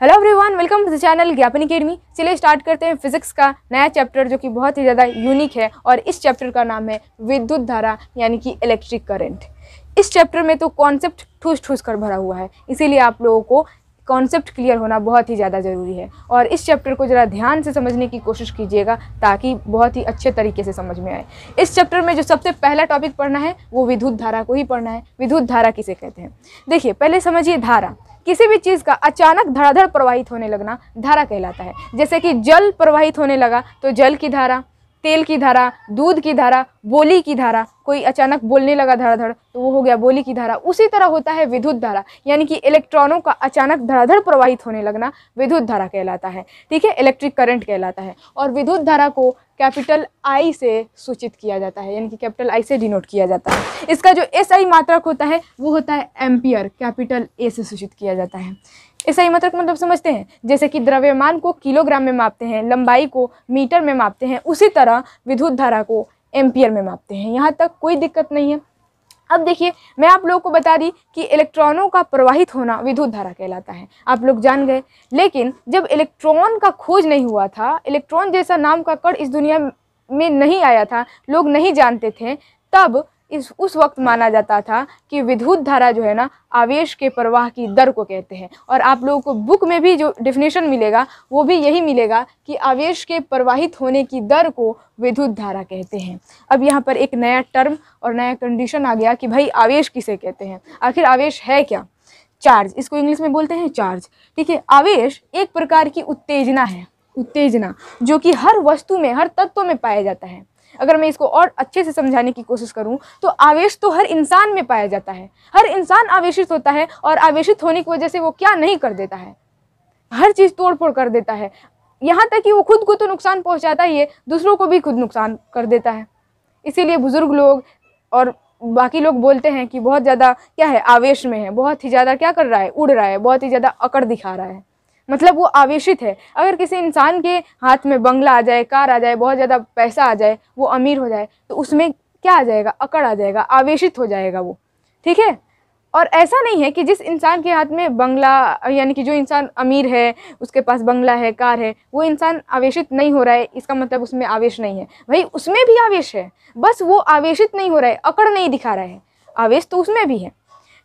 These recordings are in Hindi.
Hello everyone welcome to the channel Gyapan academy चलिए स्टार्ट करते हैं फिजिक्स का नया चैप्टर जो कि बहुत ही ज़्यादा यूनिक है और इस चैप्टर का नाम है विद्युत धारा, यानी कि इलेक्ट्रिक करंट इस चैप्टर में तो कॉन्सेप्ट ठूस ठूस कर भरा हुआ है, इसीलिए आप लोगों को कॉन्सेप्ट क्लियर होना बहुत ही ज़्यादा ज़रूरी है। और इस चैप्टर को ज़रा ध्यान से समझने की कोशिश कीजिएगा ताकि बहुत ही अच्छे तरीके से समझ में आए। इस चैप्टर में जो सबसे पहला टॉपिक पढ़ना है, वो विद्युत धारा को ही पढ़ना है। विद्युत धारा किसे कहते हैं? देखिए, पहले समझिए धारा। किसी भी चीज़ का अचानक धड़ाधड़ प्रवाहित होने लगना धारा कहलाता है। जैसे कि जल प्रवाहित होने लगा तो जल की धारा, तेल की धारा, दूध की धारा बोली की धारा, कोई अचानक बोलने लगा धड़ाधड़ तो वो हो गया बोली की धारा। उसी तरह होता है विद्युत धारा, यानी कि इलेक्ट्रॉनों का अचानक धड़ाधड़ प्रवाहित होने लगना विद्युत धारा कहलाता है। ठीक है? इलेक्ट्रिक करंट कहलाता है। और विद्युत धारा को कैपिटल आई से सूचित किया जाता है, यानी कि कैपिटल आई से डिनोट किया जाता है। इसका जो एस आई मात्रक होता है, वो होता है एम्पियर, कैपिटल ए से सूचित किया जाता है। ऐसा ही मात्रक मतलब समझते हैं? जैसे कि द्रव्यमान को किलोग्राम में मापते हैं, लंबाई को मीटर में मापते हैं, उसी तरह विद्युत धारा को एम्पियर में मापते हैं। यहाँ तक कोई दिक्कत नहीं है। अब देखिए, मैं आप लोगों को बता दी कि इलेक्ट्रॉनों का प्रवाहित होना विद्युत धारा कहलाता है। आप लोग जान गए। लेकिन जब इलेक्ट्रॉन का खोज नहीं हुआ था, इलेक्ट्रॉन जैसा नाम का कण इस दुनिया में नहीं आया था, लोग नहीं जानते थे, तब इस, उस वक्त माना जाता था कि विद्युत धारा जो है ना, आवेश के प्रवाह की दर को कहते हैं। और आप लोगों को बुक में भी जो डिफिनेशन मिलेगा, वो भी यही मिलेगा कि आवेश के प्रवाहित होने की दर को विद्युत धारा कहते हैं। अब यहाँ पर एक नया टर्म और नया कंडीशन आ गया कि भाई आवेश किसे कहते हैं? आखिर आवेश है क्या? चार्ज। इसको इंग्लिश में बोलते हैं चार्ज। ठीक है, आवेश एक प्रकार की उत्तेजना है, उत्तेजना, जो कि हर वस्तु में, हर तत्व में पाया जाता है। अगर मैं इसको और अच्छे से समझाने की कोशिश करूँ तो आवेश तो हर इंसान में पाया जाता है। हर इंसान आवेशित होता है और आवेशित होने की वजह से वो क्या नहीं कर देता है। हर चीज़ तोड़ फोड़ कर देता है। यहाँ तक कि वो खुद को तो नुकसान पहुँचाता ही है, दूसरों को भी खुद नुकसान कर देता है। इसीलिए बुज़ुर्ग लोग और बाकी लोग बोलते हैं कि बहुत ज़्यादा क्या है, आवेश में है, बहुत ही ज़्यादा क्या कर रहा है, उड़ रहा है, बहुत ही ज़्यादा अकड़ दिखा रहा है। मतलब वो आवेशित है। अगर किसी इंसान के हाथ में बंगला आ जाए, कार आ जाए, बहुत ज़्यादा पैसा आ जाए, वो अमीर हो जाए तो उसमें क्या आ जाएगा? अकड़ आ जाएगा, आवेशित हो जाएगा वो। ठीक है? और ऐसा नहीं है कि जिस इंसान के हाथ में बंगला, यानी कि जो इंसान अमीर है, उसके पास बंगला है, कार है, वो इंसान आवेशित नहीं हो रहा है, इसका मतलब उसमें आवेश नहीं है। भाई, उसमें भी आवेश है, बस वो आवेशित नहीं हो रहा है, अकड़ नहीं दिखा रहा है। आवेश तो उसमें भी है।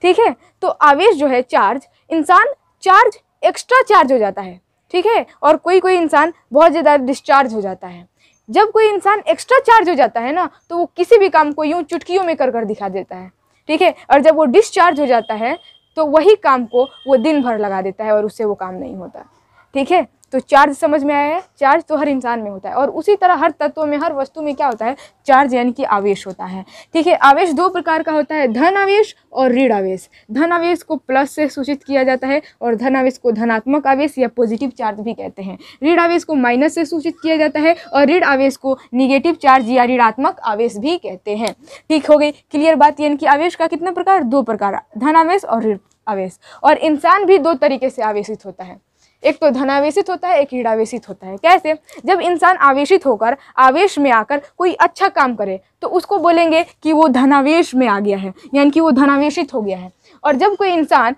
ठीक है? तो आवेश जो है, चार्ज, इंसान चार्ज एक्स्ट्रा चार्ज हो जाता है, ठीक है? और कोई कोई इंसान बहुत ज़्यादा डिस्चार्ज हो जाता है। जब कोई इंसान एक्स्ट्रा चार्ज हो जाता है ना तो वो किसी भी काम को यूँ चुटकियों में कर कर दिखा देता है, ठीक है? और जब वो डिस्चार्ज हो जाता है तो वही काम को वो दिन भर लगा देता है और उससे वो काम नहीं होता, ठीक है? तो चार्ज समझ में आया है? चार्ज तो हर इंसान में होता है और उसी तरह हर तत्व में, हर वस्तु में क्या होता है? चार्ज यानी कि आवेश होता है। ठीक है, आवेश दो प्रकार का होता है धन आवेश और ऋण आवेश धन आवेश को प्लस से सूचित किया जाता है और धन आवेश को धनात्मक आवेश या पॉजिटिव चार्ज भी कहते हैं। ऋण आवेश को माइनस से सूचित किया जाता है और ऋण आवेश को निगेटिव चार्ज या ऋणात्मक आवेश भी कहते हैं। ठीक हो गई? क्लियर बात? यानी कि आवेश का कितना प्रकार? दो प्रकार धन आवेश और ऋण आवेश और इंसान भी दो तरीके से आवेशित होता है। एक तो धनावेशित होता है, एक ऋणावेशित होता है। कैसे? जब इंसान आवेशित होकर, आवेश में आकर कोई अच्छा काम करे तो उसको बोलेंगे कि वो धनावेश में आ गया है, यानी कि वो धनावेशित हो गया है। और जब कोई इंसान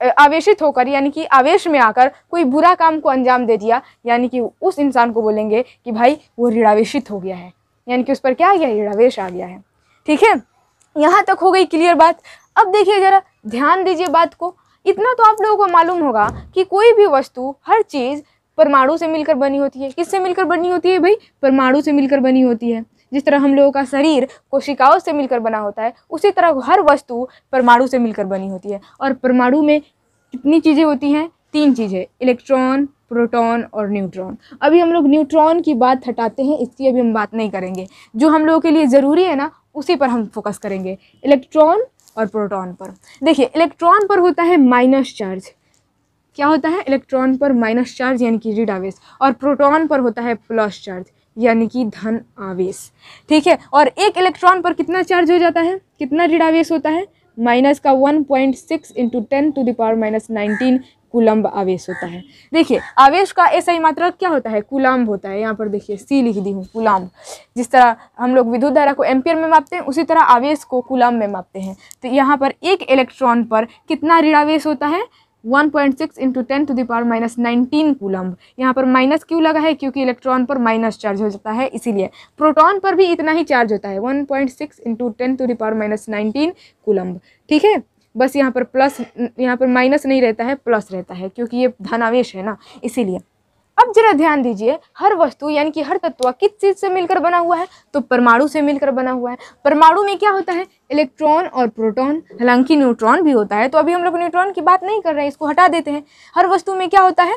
आवेशित होकर, यानी कि आवेश में आकर कोई बुरा काम को अंजाम दे दिया, यानी कि उस इंसान को बोलेंगे कि भाई, वो ऋणावेशित हो गया है, यानी कि उस पर क्या आ गया ऋणावेश आ गया है। ठीक है? यहाँ तक हो गई क्लियर बात। अब देखिए ज़रा, ध्यान दीजिए बात को। इतना तो आप लोगों को मालूम होगा कि कोई भी वस्तु हर चीज़ परमाणु से मिलकर बनी होती है। किससे मिलकर बनी होती है भाई? परमाणु से मिलकर बनी होती है। जिस तरह हम लोगों का शरीर कोशिकाओं से मिलकर बना होता है, उसी तरह हर वस्तु परमाणु से मिलकर बनी होती है। और परमाणु में कितनी चीज़ें होती हैं? तीन चीज़ें, इलेक्ट्रॉन, प्रोटॉन और न्यूट्रॉन। अभी हम लोग न्यूट्रॉन की बात हटाते हैं, इसकी अभी हम बात नहीं करेंगे। जो हम लोगों के लिए ज़रूरी है ना, उसी पर हम फोकस करेंगे। इलेक्ट्रॉन और प्रोटॉन पर। देखिए, इलेक्ट्रॉन पर होता है माइनस चार्ज। क्या होता है? इलेक्ट्रॉन पर माइनस चार्ज, यानी कि ऋण आवेश। और प्रोटॉन पर होता है प्लस चार्ज, यानी कि धन आवेश। ठीक है? और एक इलेक्ट्रॉन पर कितना चार्ज हो जाता है? कितना ऋण आवेश होता है? माइनस का one point six into ten to the power minus nineteen coulomb आवेश होता है। देखिए, आवेश का ऐसा ही मात्रा क्या होता है? कुलाम्ब होता है। यहाँ पर देखिए सी लिख दी हूँ, कुलाम्ब। जिस तरह हम लोग विद्युत धारा को एम्पियर में मापते हैं, उसी तरह आवेश को कुलाम्ब में मापते हैं। तो यहाँ पर एक इलेक्ट्रॉन पर कितना ऋणावेश होता है? One point six into ten to the power minus nineteen coulomb. यहाँ पर माइनस क्यों लगा है? क्योंकि इलेक्ट्रॉन पर माइनस चार्ज हो जाता है, इसीलिए। प्रोटॉन पर भी इतना ही चार्ज होता है, one point six into ten to the power minus nineteen coulomb. ठीक है? बस यहाँ पर प्लस यहाँ पर माइनस नहीं रहता है प्लस रहता है, क्योंकि ये धनावेश है ना, इसीलिए। अब जरा ध्यान दीजिए, हर वस्तु यानी कि हर तत्व किस चीज़ से मिलकर बना हुआ है? तो परमाणु से मिलकर बना हुआ है। परमाणु में क्या होता है? इलेक्ट्रॉन और प्रोटॉन, हालाँकि न्यूट्रॉन भी होता है तो अभी हम लोग न्यूट्रॉन की बात नहीं कर रहे हैं, इसको हटा देते हैं। हर वस्तु में क्या होता है?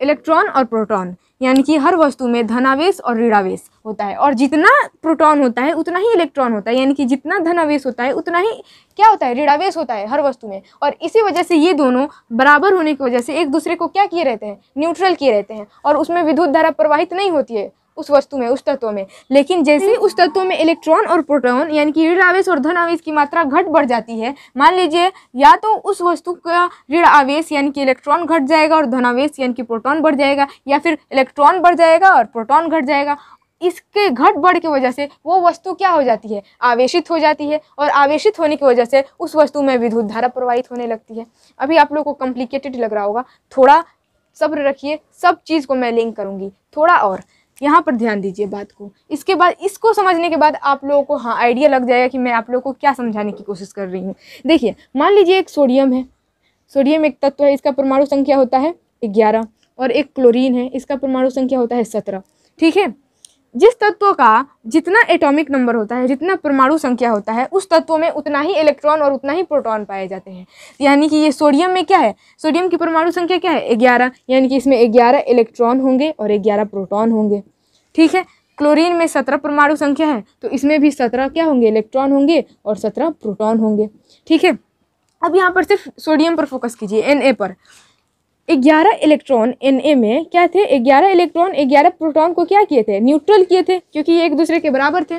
इलेक्ट्रॉन और प्रोटॉन। यानी कि हर वस्तु में धनावेश और ऋणावेश होता है। और जितना प्रोटॉन होता है, उतना ही इलेक्ट्रॉन होता है। यानी कि जितना धनावेश होता है, उतना ही क्या होता है? ऋणावेश होता है हर वस्तु में। और इसी वजह से ये दोनों बराबर होने की वजह से एक दूसरे को क्या किए रहते हैं? न्यूट्रल किए रहते हैं। और उसमें विद्युत धारा प्रवाहित नहीं होती है। उस वस्तु में उस तत्व में। लेकिन जैसे ही उस तत्व में इलेक्ट्रॉन और प्रोटॉन यानी कि ऋण आवेश और धन आवेश की मात्रा घट बढ़ जाती है मान लीजिए या तो उस वस्तु का ऋण आवेश यानी कि इलेक्ट्रॉन घट जाएगा और धनावेश यानी कि प्रोटॉन बढ़ जाएगा या फिर इलेक्ट्रॉन बढ़ जाएगा और प्रोटॉन घट जाएगा। इसके घट बढ़ की वजह से वो वस्तु क्या हो जाती है? आवेशित हो जाती है और आवेशित होने की वजह से उस वस्तु में विद्युत धारा प्रवाहित होने लगती है। अभी आप लोग को कॉम्प्लिकेटेड लग रहा होगा। थोड़ा सब्र रखिए सब चीज़ को मैं लिंक करूँगी। थोड़ा और। यहाँ पर ध्यान दीजिए बात को। इसके बाद, इसको समझने के बाद आप लोगों को हाँ आइडिया लग जाएगा कि मैं आप लोगों को क्या समझाने की कोशिश कर रही हूँ। देखिए, मान लीजिए एक सोडियम है। सोडियम एक तत्व है, इसका परमाणु संख्या होता है ग्यारह और एक क्लोरीन है, इसका परमाणु संख्या होता है सत्रह। ठीक है? जिस तत्व का जितना एटॉमिक नंबर होता है, जितना परमाणु संख्या होता है, उस तत्व में उतना ही इलेक्ट्रॉन और उतना ही प्रोटॉन पाए जाते हैं। यानी कि ये सोडियम में क्या है? सोडियम की परमाणु संख्या क्या है? ग्यारह। यानी कि इसमें ग्यारह इलेक्ट्रॉन होंगे और ग्यारह प्रोटॉन होंगे। ठीक है? क्लोरीन में सत्रह परमाणु संख्या है तो इसमें भी सत्रह क्या होंगे? इलेक्ट्रॉन होंगे और सत्रह प्रोटॉन होंगे। ठीक है? अब यहाँ पर सिर्फ़ सोडियम पर फोकस कीजिए एन ए पर। ग्यारह इलेक्ट्रॉन एन ए में क्या थे? ग्यारह इलेक्ट्रॉन, ग्यारह प्रोटॉन को क्या किए थे? न्यूट्रल किए थे, क्योंकि ये एक दूसरे के बराबर थे।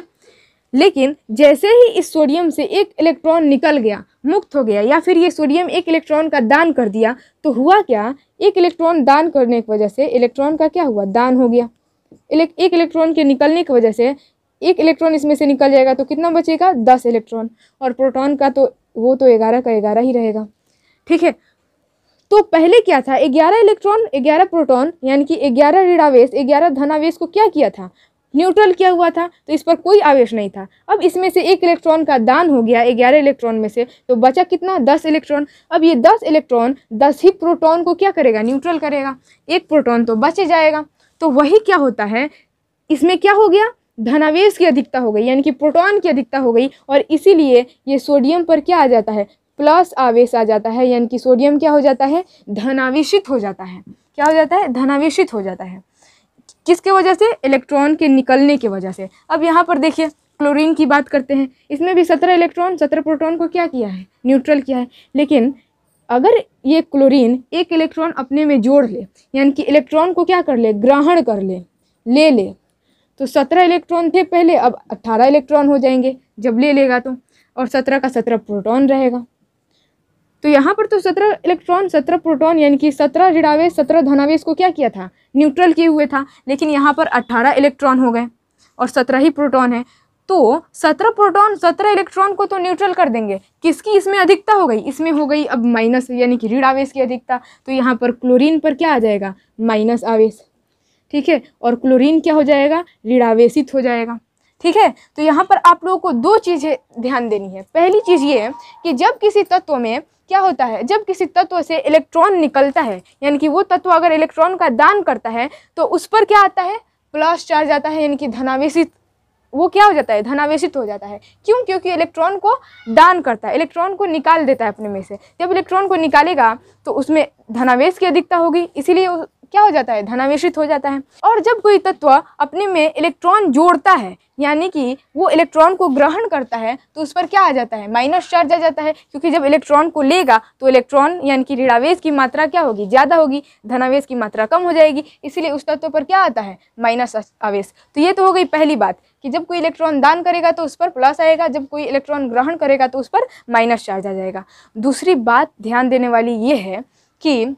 लेकिन जैसे ही इस सोडियम से एक इलेक्ट्रॉन निकल गया, मुक्त हो गया, या फिर ये सोडियम एक इलेक्ट्रॉन का दान कर दिया तो हुआ क्या? एक इलेक्ट्रॉन दान करने की वजह से इलेक्ट्रॉन का क्या हुआ? दान हो गया। एक इलेक्ट्रॉन के निकलने की वजह से एक इलेक्ट्रॉन इसमें से निकल जाएगा तो कितना बचेगा? दस इलेक्ट्रॉन। और प्रोटॉन का तो वो तो ग्यारह का ग्यारह ही रहेगा। ठीक है तो पहले क्या था? ग्यारह इलेक्ट्रॉन ग्यारह प्रोटॉन यानी कि ग्यारह ऋणावेश ग्यारह धनावेश को क्या किया था? न्यूट्रल किया हुआ था तो इस पर कोई आवेश नहीं था। अब इसमें से एक इलेक्ट्रॉन का दान हो गया, ग्यारह इलेक्ट्रॉन में से तो बचा कितना? दस इलेक्ट्रॉन अब ये दस इलेक्ट्रॉन दस ही प्रोटॉन को क्या करेगा? न्यूट्रल करेगा। एक प्रोटॉन तो बच जाएगा। तो वही क्या होता है? इसमें क्या हो गया? धनावेश की अधिकता हो गई, यानी कि प्रोटॉन की अधिकता हो गई, और इसीलिए ये सोडियम पर क्या आ जाता है? प्लस आवेश आ जाता है, यानी कि सोडियम क्या हो जाता है? धनावेशित हो जाता है। क्या हो जाता है? धनावेशित हो जाता है। किसके वजह से? इलेक्ट्रॉन के निकलने की वजह से। अब यहाँ पर देखिए, क्लोरीन की बात करते हैं। इसमें भी सत्रह इलेक्ट्रॉन, सत्रह प्रोटॉन को क्या किया है? न्यूट्रल किया है। लेकिन अगर ये क्लोरीन एक इलेक्ट्रॉन अपने में जोड़ ले, यानी कि इलेक्ट्रॉन को क्या कर ले, ग्रहण कर ले ले ले तो सत्रह इलेक्ट्रॉन थे पहले, अब अट्ठारह इलेक्ट्रॉन हो जाएँगे, जब ले लेगा तो। और सत्रह का सत्रह प्रोटॉन रहेगा। तो यहाँ पर तो सत्रह इलेक्ट्रॉन, सत्रह प्रोटॉन, यानी कि सत्रह ऋणावेश सत्रह धनावेश को क्या किया था? न्यूट्रल किए हुए था। लेकिन यहाँ पर अट्ठारह इलेक्ट्रॉन हो गए और सत्रह ही प्रोटॉन है। तो सत्रह प्रोटॉन, सत्रह इलेक्ट्रॉन को तो न्यूट्रल कर देंगे। किसकी इसमें अधिकता हो गई? इसमें हो गई अब माइनस, यानी कि ऋण आवेश की अधिकता। तो यहाँ पर क्लोरीन पर क्या आ जाएगा? माइनस आवेश। ठीक है? और क्लोरीन क्या हो जाएगा? ऋणावेशित हो जाएगा। ठीक है? तो यहाँ पर आप लोगों को दो चीज़ें ध्यान देनी है। पहली चीज़ ये है कि जब किसी तत्व में क्या होता है, जब किसी तत्व से इलेक्ट्रॉन निकलता है, यानी कि वो तत्व अगर इलेक्ट्रॉन का दान करता है तो उस पर क्या आता है? प्लस चार्ज आता है, यानी कि धनावेशित, वो क्या हो जाता है? धनावेशित हो जाता है। क्यों? क्योंकि इलेक्ट्रॉन को दान करता है इलेक्ट्रॉन को निकाल देता है अपने में से। जब इलेक्ट्रॉन को निकालेगा तो उसमें धनावेश की अधिकता होगी, इसीलिए क्या हो जाता है? धनावेशित हो जाता है। और जब कोई तत्व अपने में इलेक्ट्रॉन जोड़ता है, यानी कि वो इलेक्ट्रॉन को ग्रहण करता है तो उस पर क्या आ जाता है? माइनस चार्ज आ जाता है। क्योंकि जब इलेक्ट्रॉन को लेगा तो इलेक्ट्रॉन यानी कि ऋणावेश की मात्रा क्या होगी? ज़्यादा होगी, धनावेश की मात्रा कम हो जाएगी। इसीलिए उस तत्व पर क्या आता है? माइनस आवेश। तो ये तो हो गई पहली बात कि जब कोई इलेक्ट्रॉन दान करेगा तो उस पर प्लस आएगा। जब कोई इलेक्ट्रॉन ग्रहण करेगा तो उस पर माइनस चार्ज आ जाएगा। दूसरी बात ध्यान देने वाली ये है कि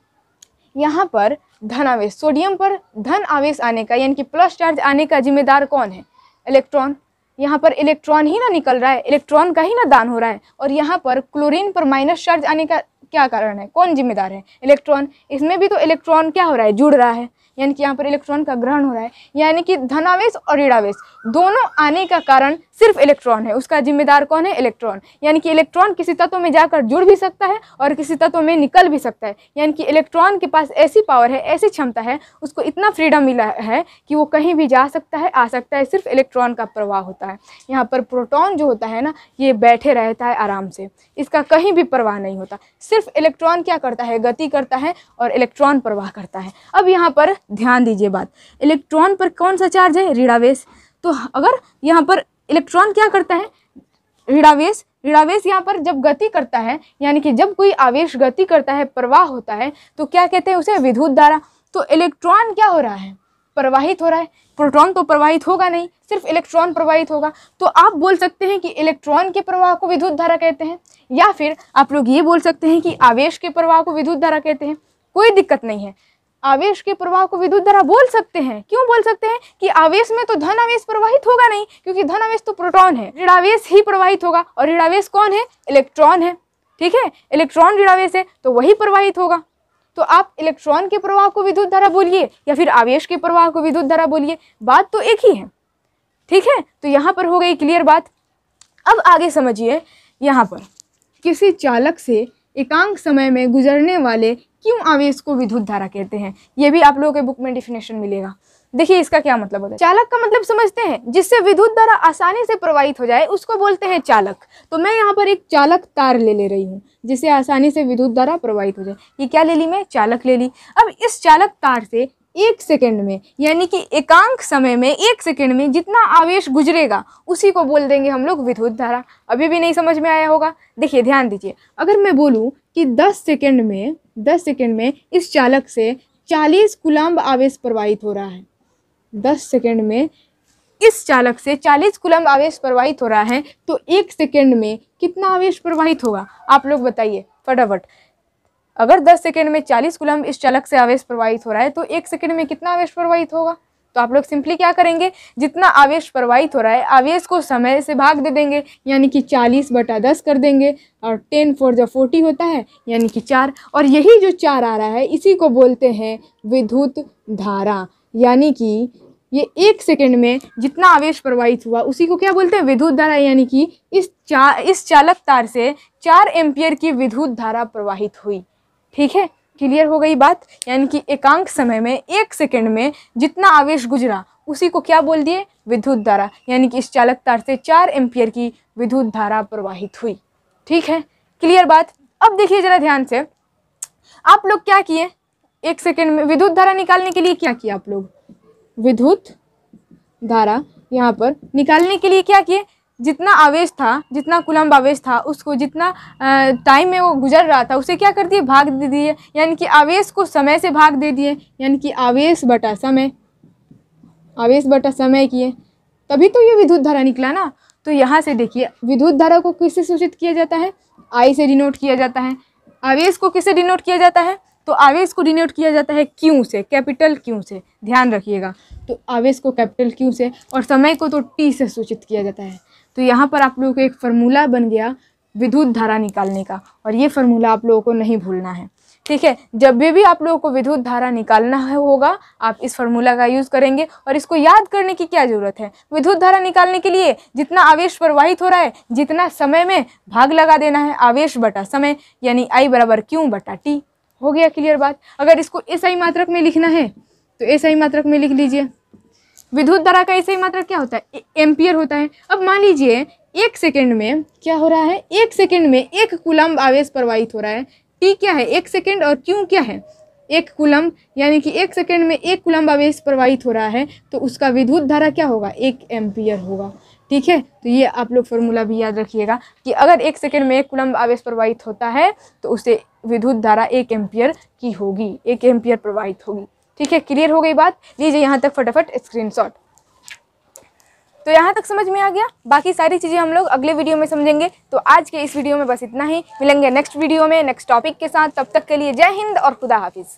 यहाँ पर धन आवेश। सोडियम पर धन आवेश आने का, यानी कि प्लस चार्ज आने का जिम्मेदार कौन है? इलेक्ट्रॉन यहाँ पर इलेक्ट्रॉन ही ना निकल रहा है इलेक्ट्रॉन का ही ना दान हो रहा है। और यहाँ पर क्लोरीन पर माइनस चार्ज आने का क्या कारण है? कौन जिम्मेदार है? इलेक्ट्रॉन इसमें भी तो इलेक्ट्रॉन क्या हो रहा है? जुड़ रहा है। यानी कि यहाँ पर इलेक्ट्रॉन का ग्रहण हो रहा है। यानी कि धनावेश और ऋणावेश दोनों आने का कारण सिर्फ़ इलेक्ट्रॉन है। उसका जिम्मेदार कौन है? इलेक्ट्रॉन। यानी कि इलेक्ट्रॉन किसी तत्व में जाकर जुड़ भी सकता है और किसी तत्व में निकल भी सकता है। यानी कि इलेक्ट्रॉन के पास ऐसी पावर है, ऐसी क्षमता है, उसको इतना फ्रीडम मिला है कि वो कहीं भी जा सकता है, आ सकता है, सिर्फ़ इलेक्ट्रॉन का प्रवाह होता है। यहाँ पर प्रोटॉन जो होता है ना, ये बैठे रहता है आराम से। इसका कहीं भी प्रवाह नहीं होता। सिर्फ़ इलेक्ट्रॉन क्या करता है? गति करता है और इलेक्ट्रॉन प्रवाह करता है। अब यहाँ पर ध्यान दीजिए बात। इलेक्ट्रॉन पर कौन सा चार्ज है? ऋणावेश तो अगर यहाँ पर इलेक्ट्रॉन क्या करता है? ऋणावेश ऋणावेश यहाँ पर जब गति करता है, यानी कि जब कोई आवेश गति करता है, प्रवाह होता है तो क्या कहते हैं उसे? विद्युत धारा। तो इलेक्ट्रॉन क्या हो रहा है? प्रवाहित हो रहा है। प्रोटॉन तो प्रवाहित होगा नहीं, सिर्फ़ इलेक्ट्रॉन प्रवाहित होगा। तो आप बोल सकते हैं कि इलेक्ट्रॉन के प्रवाह को विद्युत धारा कहते हैं, या फिर आप लोग ये बोल सकते हैं कि आवेश के प्रवाह को विद्युत धारा कहते हैं। कोई दिक्कत नहीं है। आवेश के प्रवाह को विद्युत धारा बोल सकते हैं। क्यों बोल सकते हैं? कि आवेश में तो धन आवेश प्रवाहित होगा नहीं, क्योंकि धन आवेश तो प्रोटॉन है। ऋणावेश ही प्रवाहित होगा, और ऋणावेश कौन है? इलेक्ट्रॉन है। ठीक है? इलेक्ट्रॉन ऋणावेश है तो वही प्रवाहित होगा। तो आप इलेक्ट्रॉन के प्रवाह को विद्युत धारा बोलिए, या फिर आवेश के प्रवाह को विद्युत धारा बोलिए, बात तो एक ही है। ठीक है? तो यहाँ पर हो गई क्लियर बात। अब आगे समझिए, यहाँ पर। किसी चालक से एकांक समय में गुजरने वाले क्यों आवेश को विद्युत धारा कहते हैं? ये भी आप लोगों के बुक में डिफिनेशन मिलेगा। देखिए, इसका क्या मतलब होता है? चालक का मतलब समझते हैं, जिससे विद्युत धारा आसानी से प्रवाहित हो जाए, उसको बोलते हैं चालक। तो मैं यहाँ पर एक चालक तार ले ले रही हूँ, जिससे आसानी से विद्युत धारा प्रवाहित हो जाए। ये क्या ले ली मैं? चालक ले ली। अब इस चालक तार से एक सेकंड में, यानी कि एकांक समय में, एक सेकंड में जितना आवेश गुजरेगा, उसी को बोल देंगे हम लोग विद्युत धारा। अभी भी नहीं समझ में आया होगा। देखिए, ध्यान दीजिए। अगर मैं बोलूँ कि दस सेकेंड में 10 सेकेंड में इस चालक से चालीस कुलम्ब आवेश प्रवाहित हो रहा है। दस सेकेंड में इस चालक से 40 कुलम्ब आवेश प्रवाहित हो रहा है तो एक सेकेंड में कितना आवेश प्रवाहित होगा? आप लोग बताइए, फटाफट। अगर दस सेकेंड में 40 कुलम्ब इस चालक से आवेश प्रवाहित हो रहा है तो एक सेकेंड में कितना आवेश प्रवाहित होगा? तो आप लोग सिंपली क्या करेंगे? जितना आवेश प्रवाहित हो रहा है, आवेश को समय से भाग दे देंगे, यानी कि 40 बटा दस कर देंगे, और 10 फोर जो फोर्टी होता है, यानी कि चार। और यही जो चार आ रहा है, इसी को बोलते हैं विद्युत धारा। यानी कि ये एक सेकंड में जितना आवेश प्रवाहित हुआ, उसी को क्या बोलते हैं? विद्युत धारा। यानी कि इस चा, इस चालक तार से चार एम्पियर की विद्युत धारा प्रवाहित हुई। ठीक है? क्लियर हो गई बात? यानी कि एकांक समय में, एक सेकंड में जितना आवेश गुजरा, उसी को क्या बोल दिए? विद्युत धारा। यानी कि इस चालक तार से चार एम्पियर की विद्युत धारा प्रवाहित हुई। ठीक है? क्लियर बात? अब देखिए जरा ध्यान से। आप लोग क्या किए? एक सेकंड में विद्युत धारा निकालने के लिए क्या किया आप लोग? विद्युत धारा यहाँ पर निकालने के लिए क्या किए? जितना आवेश था, जितना कुलम्ब आवेश था, उसको जितना टाइम में वो गुजर रहा था, उसे क्या कर दिए? भाग दे दिए। यानी कि आवेश को समय से भाग दे दिए। यानी कि आवेश बटा समय। आवेश बटा समय किए। तभी तो ये विद्युत धारा निकला ना। तो यहाँ से देखिए, विद्युत धारा को किससे सूचित किया जाता है? आई से डिनोट किया जाता है। आवेश को किससे डिनोट किया जाता है? तो आवेश को डिनोट किया जाता है क्यू से कैपिटल क्यू से। ध्यान रखिएगा। तो आवेश को कैपिटल क्यू से और समय को तो टी से सूचित किया जाता है। तो यहाँ पर आप लोगों को एक फार्मूला बन गया विद्युत धारा निकालने का। और ये फार्मूला आप लोगों को नहीं भूलना है। ठीक है? जब भी भी आप लोगों को विद्युत धारा निकालना होगा, आप इस फार्मूला का यूज़ करेंगे। और इसको याद करने की क्या ज़रूरत है? विद्युत धारा निकालने के लिए जितना आवेश प्रवाहित हो रहा है, जितना समय में भाग लगा देना है, आवेश बटा समय, यानी आई बराबर क्यों बटा टी हो गया क्लियर बात? अगर इसको एस आई मात्रक में लिखना है तो एस आई मात्रक में लिख लीजिए। विद्युत धारा का ऐसे ही मात्रा क्या होता है? एम्पियर होता है। अब मान लीजिए, एक सेकेंड में क्या हो रहा है? एक सेकेंड में एक कुलम्ब आवेश प्रवाहित हो रहा है। टी क्या है? एक सेकेंड और क्यों क्या है? एक कुलम्ब, यानी कि एक सेकेंड में एक कुलम्ब आवेश प्रवाहित हो रहा है तो उसका विद्युत धारा क्या होगा? एक एम्पियर होगा। ठीक है? तो ये आप लोग फॉर्मूला भी याद रखिएगा कि अगर एक सेकेंड में एक कुलम्ब आवेश प्रवाहित होता है तो उसे विद्युत धारा एक एम्पियर की होगी, एक एम्पियर प्रवाहित होगी। ठीक है? क्लियर हो गई बात? लीजिए यहाँ तक फटाफट स्क्रीनशॉट तो यहाँ तक समझ में आ गया? बाकी सारी चीज़ें हम लोग अगले वीडियो में समझेंगे। तो आज के इस वीडियो में बस इतना ही। मिलेंगे नेक्स्ट वीडियो में नेक्स्ट टॉपिक के साथ। तब तक के लिए जय हिंद और खुदा हाफिज़।